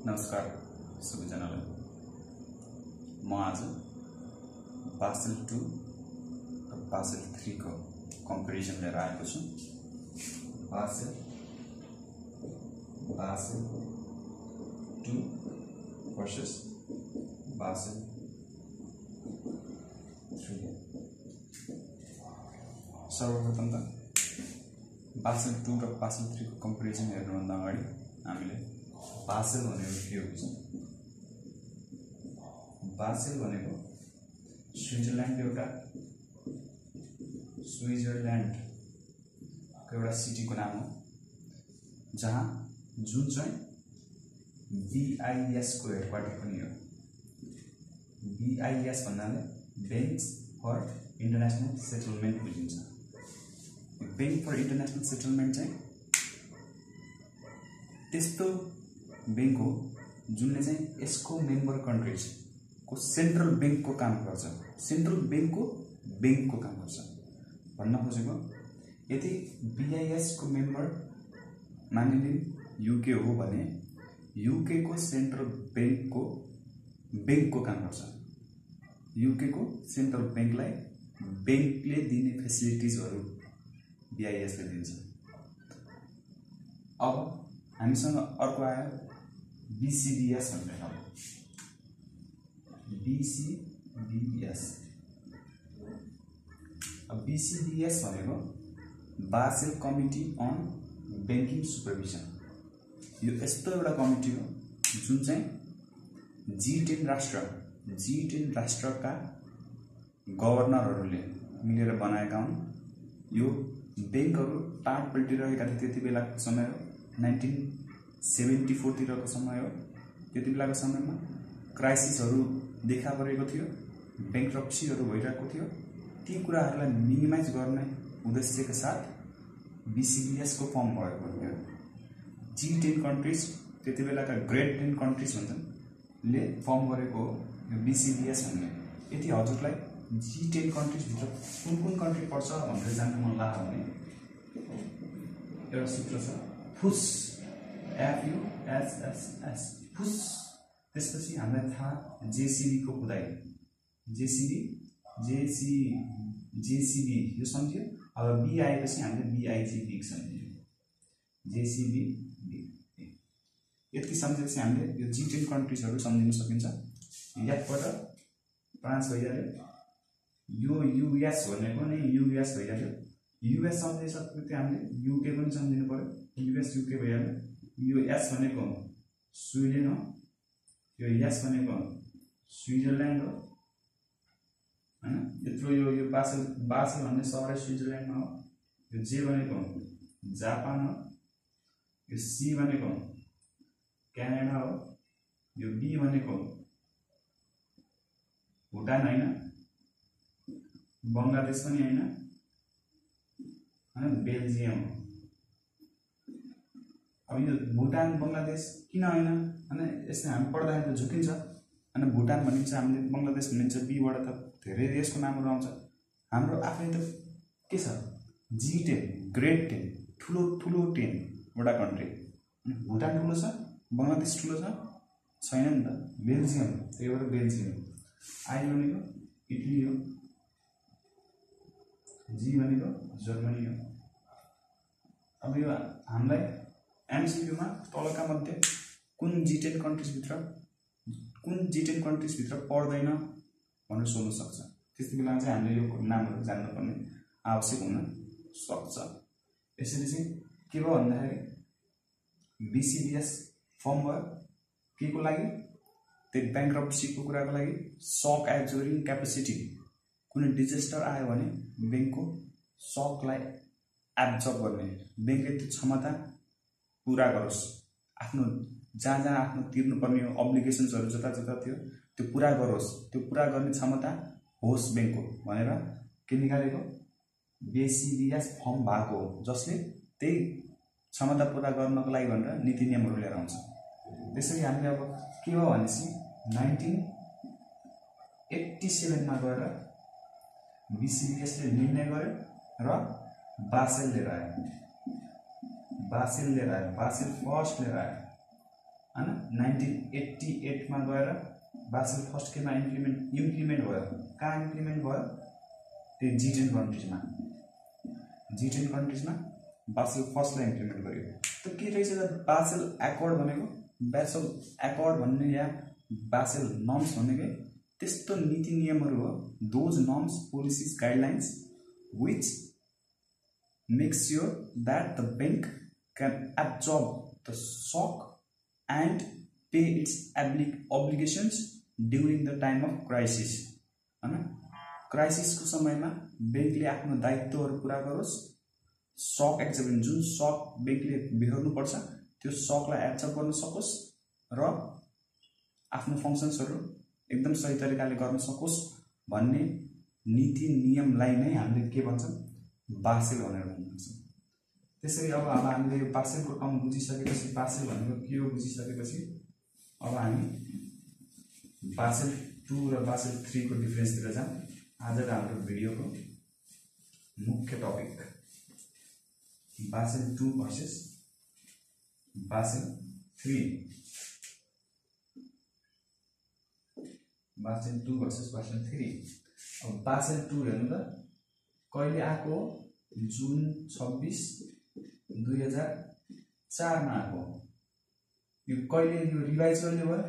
नमस्कार सबैजनालाई म आज बासेल टू र बासेल थ्रीको कम्पेरिजन लिएर आएको छु Basel two versus Basel three सर्वप्रथम त बासेल टू र बासेल थ्रीको कम्पेरिजन हेर्नुभन्दा अगाडि हामीले बासेल भनेको के हो बासेल भनेको स्विजरल्यान्ड एउटा स्विजरल्यान्डको एउटा सिटीको नाम हो जहाँ जुन चाहिँ बिआइएसको हेडक्वार्टर पनि हो। बिआइएस भन्नाले ब्याङ्क फर इन्टरनेसनल सेटलमेन्ट बुझिन्छ। ब्याङ्क फर इन्टरनेसनल सेटलमेन्ट चाहिँ त्यस्तो ब्याङ्क हो जुनले चाहिँ यसको मेम्बर कन्ट्रिजको सेन्ट्रल ब्याङ्कको काम गर्छ सेन्ट्रल ब्याङ्कको ब्याङ्कको काम गर्छ। भन्न खोजेको यदि बिआइएसको मेम्बर मानिलिउँ युके हो भने युकेको सेन्ट्रल ब्याङ्कको ब्याङ्कको काम गर्छ। युकेको सेन्ट्रल ब्याङ्कलाई ब्याङ्कले दिने फेसिलिटिजहरू बिआइएसले दिन्छ। अब हामीसँग अर्को आयो भन्ने ठाउँ B C B S B C B S भनेको Basel committee on banking supervision यो यस्तो एउटा कमिटी हो जुन चाहिँ जी टेन राष्ट्र जी टेन राष्ट्रका गभर्नरहरूले मिलेर बनाएका हुन्। यो ब्याङ्कहरू टाढ पल्टिरहेका थिए त्यति बेलाको समय हो नाइन्टिन सेभेन्टी फोरतिरको समय हो। त्यति बेलाको समयमा क्राइसिसहरू देखा परेको थियो ब्याङ्क्रप्सीहरू भइरहेको थियो। ती कुराहरूलाई मिनिमाइज गर्ने उद्देश्यका साथ बिसिबिएसको फर्म भएको थियो। जी टेन कन्ट्रिज त्यति बेलाका ग्रेट टेन कन्ट्रिज भन्छन् ले फर्म गरेको हो यो बिसिबिएस भन्ने। यदि हजुरलाई जी टेन कन्ट्रिजभित्र कुन कुन कन्ट्री पर्छ भनेर जान्न मन लाग्यो भने एउटा सूत्र छ फुस। एफयुएसएसएस फुस त्यसपछि हामीलाई थाहा जेसिबीको खुदाइ J C B J C J C B यो सम्झ्यो? अब बी आएपछि हामीले बिआइजिबी सम्झ्यौँ। जेसिबी यति सम्झेपछि हामीले यो जी टेन कन्ट्रिजहरू सम्झिन सकिन्छ। यादबाट फ्रान्स भइहाल्यो। यो युएस भनेको नै युएस भइहाल्यो। युएस सम्झिसकेपछि हामीले युके पनि सम्झिनु पऱ्यो युएस युके भइहाल्यो। यो एस भनेको स्विडेन हो। यो एस भनेको स्विजरल्यान्ड हो। होइन? यत्रो यो यो बासेल बासेल भन्ने सहरै स्विजरल्यान्डमा हो। यो जे भनेको जापान हो। यो सी भनेको क्यानाडा हो। यो बी भनेको भुटान होइन। बङ्गलादेश पनि होइन। होइन? बेल्जियम अब यो भुटान बङ्गलादेश किन होइन? होइन यस्तो हामी पढ्दाखेरि त झुकिन्छ। होइन भुटान भनिन्छ हामीले बङ्गलादेश भनिन्छ बीबाट त धेरै देशको नामहरू आउँछ। हाम्रो आफै त के छ? जी टेन ग्रेट टेन ठुलो ठुलो टेनवटा कन्ट्री। भुटान ठुलो छ बङ्गलादेश ठुलो छ? छैन नि त। बेल्जियम त्यही भएर बेल्जियम। आई भनेको इटली हो। जी भनेको जर्मनी हो। अब यो हामीलाई एमसिक्यूमा तलका मध्ये कुन जी टेन कन्ट्रिजभित्र कुन जी टेन कन्ट्रिजभित्र पर्दैन भनेर सोध्न सक्छ। त्यति बेला चाहिँ हामीले यो नामहरू जान्नुपर्ने आवश्यक हुन सक्छ। यसरी चाहिँ के भयो भन्दाखेरि बिसिबिएस फर्म भयो के को लागि त्यो ब्याङ्क्रप्सीको कुराको लागि सक एब्जोरिङ क्यापेसिटी कुनै डिजेस्टर आयो भने ब्याङ्कको सकलाई एब्जर्ब गर्ने। ब्याङ्कले त्यो क्षमता पुरा गरोस्। आफ्नो जहाँ जहाँ आफ्नो तिर्नुपर्ने अब्लिगेसन्सहरू जता जता थियो त्यो पुरा गरोस्। त्यो पुरा गर्ने क्षमता होस् ब्याङ्कको भनेर के निकालेको? बेसिबिएस फर्म भएको हो जसले त्यही क्षमता पुरा गर्नको लागि भनेर नीति नियमहरू लिएर आउँछ। त्यसरी हामीले अब के हो भनेपछि नाइन्टिन एट्टी सेभेनमा गएर बिसिबिएसले निर्णय गर्यो र बासेल लिएर आयो बासेल लिएर आयो बासेल फर्स्ट लिएर आयो होइन? नाइन्टिन एट्टी एटमा गएर बासेल फर्स्ट केमा इम्प्लिमेन्ट इम्प्लिमेन्ट भयो। कहाँ इम्प्लिमेन्ट भयो? त्यो जी टेन कन्ट्रिजमा। जी टेन कन्ट्रिजमा बासेल फर्स्टलाई इम्प्लिमेन्ट गर्यो। त के रहेछ त बासेल एकर्ड भनेको? बासेल एकर्ड भन्ने या बासेल नर्म्स भनेकै त्यस्तो नीति नियमहरू हो। Those norms policies guidelines which make sure that the bank absorb the shock and pay its public obligations during the time of crisis होइन? क्राइसिसको समयमा ब्याङ्कले आफ्नो दायित्वहरू पुरा गरोस्। सक एक्जर्भ जुन सक ब्याङ्कले बिहोर्नुपर्छ त्यो सकलाई एब्जर्भ गर्न सकोस् र आफ्नो फङ्सन्सहरू एकदम सही तरिकाले गर्न सकोस् भन्ने नीति नियमलाई नै हामीले के भन्छौँ बासेल भनेर भन्छौँ त्यसरी अब अब हामीले यो बासेलको टर्म बुझिसकेपछि बासेल भनेको के हो बुझिसकेपछि अब हामी बासेल टू र बासेल थ्रीको डिफ्रेन्सतिर जाउँ आजको हाम्रो भिडियोको मुख्य topic Basel two versus Basel three. Basel two versus Basel three. अब बासेल टू हेर्नु त कहिले आएको जुन छब्बिस दुई हजार चारमा आएको यो कहिले यो रिभाइज कहिले भयो?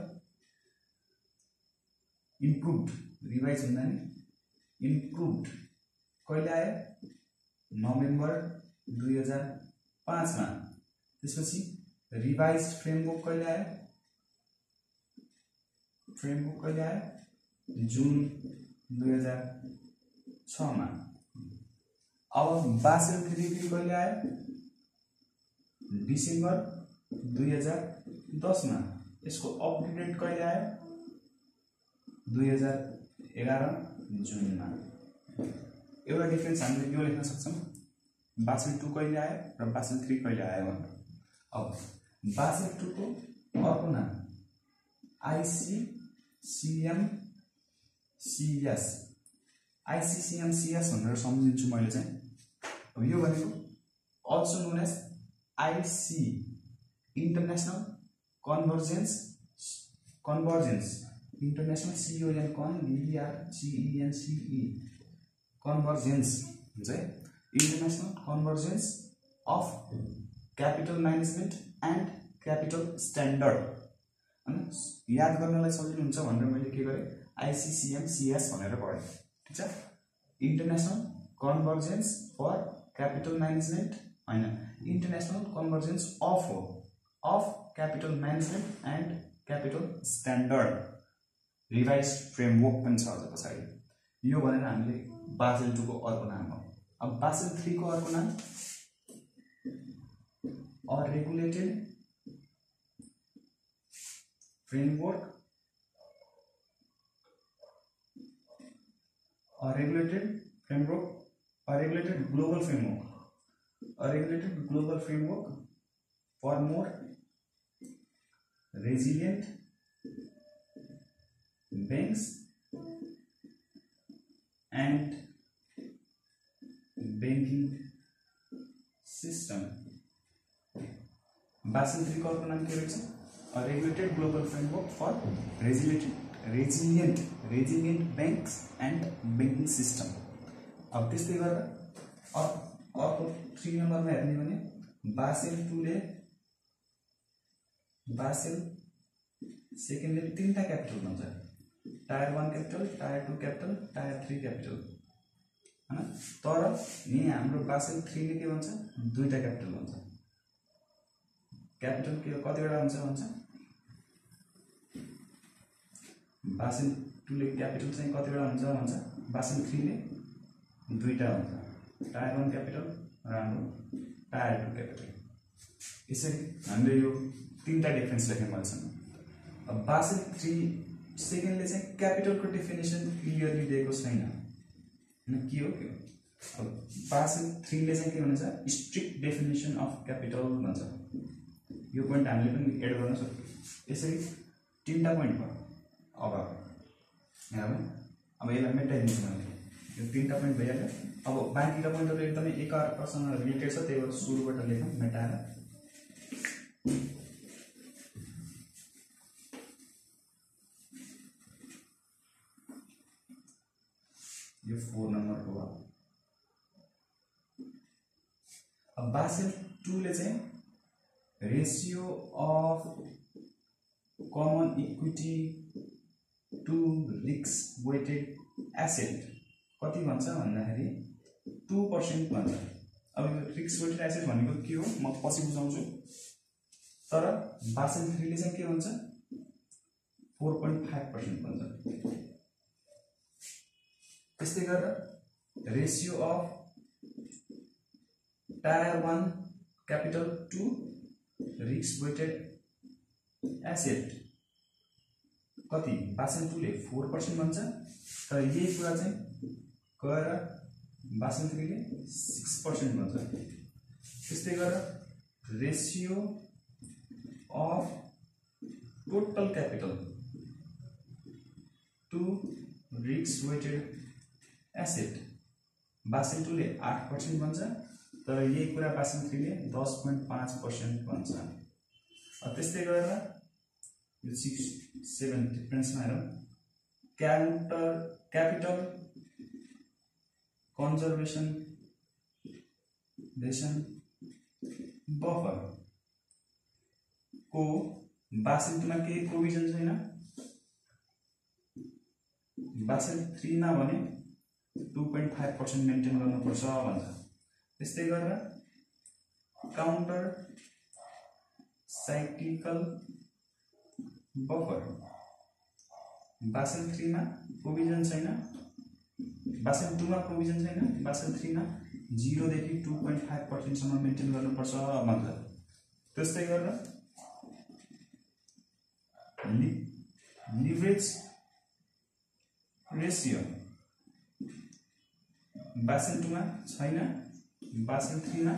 इम्प्रुभड रिभाइज हुँदा नि। इम्प्रुभड कहिले आयो? नोभेम्बर दुई हजार पाँचमा। त्यसपछि रिभाइज फ्रेमवर्क कहिले आयो? फ्रेमवर्क कहिले आयो? जुन दुई हजार छमा। अब बासेल फेरि कहिले आयो? डिसेम्बर दुई हजार दसमा। यसको अपडेटेड कहिले आयो? दुई हजार एघार जुनमा। एउटा डिफ्रेन्स हामीले यो लेख्न सक्छौँ। बासेल टू कहिले आयो र बासेल थ्री कहिले आयो भनेर अब बासेल टूको अर्को नाम आइसिसिएम सिएस। आइसिसिएम सिएस भनेर सम्झिन्छु मैले चाहिँ। अब यो भनेको also known as I C international convergence convergence international C O N con B R C E N C E convergence हुन्छ है? International convergence of capital management and capital standard होइन? याद गर्नलाई सजिलो हुन्छ भनेर मैले के गरेँ? आइसिसिएम सिएस भनेर पढेँ। ठिक छ? International convergence for capital management होइन? इन्टरनेसनल कन्भर्जेन्स अफ हो of capital management and capital standard revise framework पनि छ अझ पछाडि। यो भनेर हामीले बासेल टूको अर्को नाम हो। अब बासेल थ्रीको अर्को नाम? Or regulated framework or regulated framework or regulated global framework a regulated global framework for more resilient banks and banking system. Basel थ्रीको अर्को नाम के रहेछ regulated global framework for resilient resilient resilient banks and banking system अब त्यस्तै गरेर अर्को three नम्बरमा हेर्ने भने बासेल टूले बासेल सेकेन्डले तिनवटा क्यापिटल भन्छ। Tier one capital tier two capital tier three capital होइन? तर यहीँ हाम्रो बासेल थ्रीले के भन्छ? दुईवटा क्यापिटल भन्छ। क्यापिटल के कतिवटा हुन्छ भन्छ? बासिन टूले क्यापिटल चाहिँ कतिवटा हुन्छ भन्छ? बासिन थ्रीले दुईवटा हुन्छ। टायर वान क्यापिटल र हाम्रो टायर टू क्यापिटल यसरी हामीले यो तिनवटा डिफ्रेन्स लेख्यौँ अहिलेसम्म अब बासिन थ्री सेकेन्डले चाहिँ क्यापिटलको डेफिनेसन क्लियरली दिएको छैन होइन के हो के हो अब बासिन थ्रीले चाहिँ के भन्छ स्ट्रिक्ट डेफिनेसन अफ क्यापिटल भन्छ यो पोइन्ट हामीले पनि एड गर्न सक्छौँ यसरी तिनवटा पोइन्ट भयो अब अब यसलाई मेटाइदिन्छु मैले यो तिनवटा पोइन्ट भइहाल्यो। अब बाँकी एक आर एकअर्कासँग रिलेटेड सा त्यही भएर सुरुबाट लेना मेटाएर। ये फोर नंबर भयो अब बासिल टू ले जाएँ ratio of common equity to रिक्स वेटेड एसेट कति भन्छ भन्दाखेरि टु पर्सेन्ट भन्छ। अब यो रिक्स वेटेड एसेट भनेको के हो? म पछि बुझाउँछु। तर बासेल थ्रीले चाहिँ के भन्छ? फोर पोइन्ट फाइभ पर्सेन्ट भन्छ। त्यस्तै गरेर ratio of tier one capital to रिक्स वेटेड एसेट कति? बासन टूले फोर पर्सेन्ट भन्छ। तर यही कुरा चाहिँ गएर बासन थ्रीले सिक्स पर्सेन्ट भन्छ। त्यस्तै गरेर ratio of total capital to रिक्स वेटेड एसेट बासन आठ पर्सेन्ट भन्छ तर यही कुरा बासन दस पोइन्ट पाँच पर्सेन्ट भन्छ। त्यस्तै गरेर यो सिक्स सेभेन डिफरेन्समा हेरौँ। क्याउन्टर क्यापिटल कन्जर्भेसन देशन बफर को बासेल टूमा केही प्रोभिजन छैन? बासेल थ्रीमा भने two point five percent maintain गर्नुपर्छ भन्छ। त्यस्तै गरेर काउन्टर साइक्लिकल बफर बासेल थ्रीमा प्रोभिजन छैन। बासेल टूमा प्रोभिजन छैन? बासेल थ्रीमा जिरोदेखि टु पोइन्ट फाइभ पर्सेन्टसम्म मेन्टेन गर्नुपर्छ भन्छ त्यस्तै गरेर लि लिभरेज रेसियो बासेल टूमा छैन। Basel थ्रीमा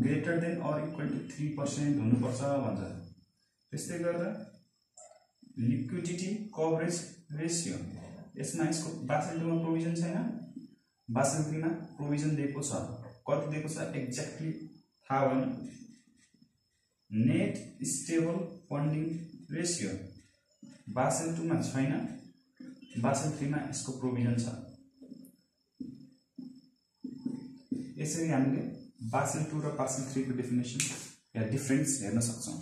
greater than or equal to three percent हुनुपर्छ भन्छ। त्यस्तै गरेर लिक्विडिटी कभरेज रेसियो यसमा यसको बासेल टूमा प्रोभिजन छैन। बासेल थ्रीमा प्रोभिजन दिएको छ। कति दिएको छ? एक्ज्याक्टली थाहा भएन। Net stable funding ratio Basel टूमा छैन। बासेल थ्रीमा यसको प्रोभिजन छ। यसरी हामीले बासेल टू र बासेल थ्रीको डेफिनेसन या डिफ्रेन्स हेर्न सक्छौँ।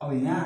अब यहाँ